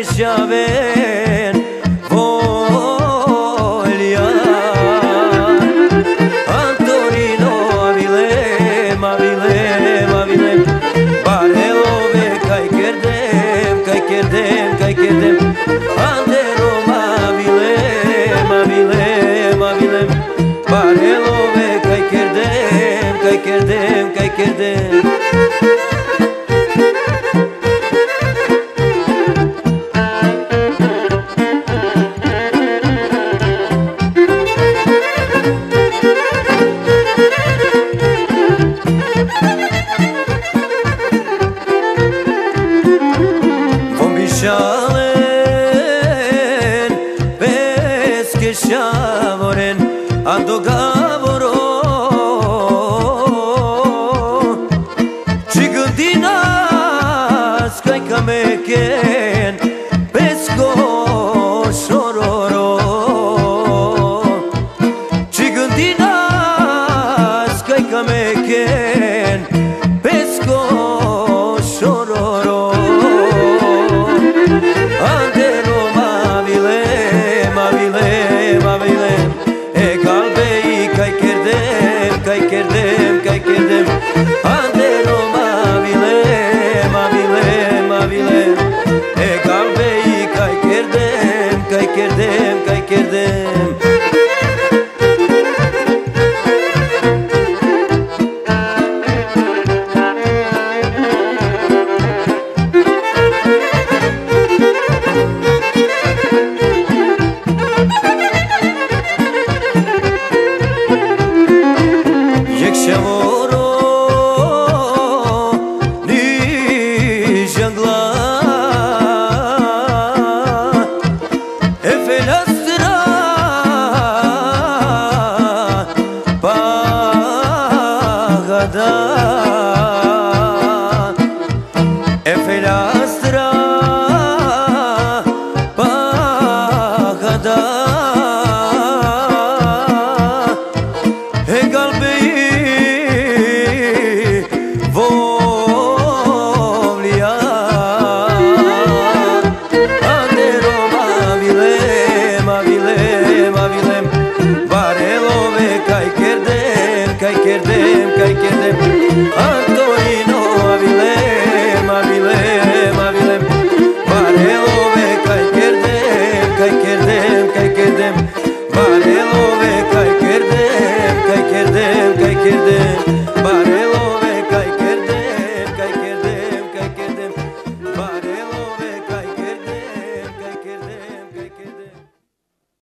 Abutengele geshaven vo elia Antorino avilem avilem avilem Barelo ve kay kerdem kay kerdem kay kerdem Andero mavilem avilem avilem Barelo ve kay kerdem kay kerdem kay kerdem shalen pes ke shavoren ando gavoro. Chigdina ke The.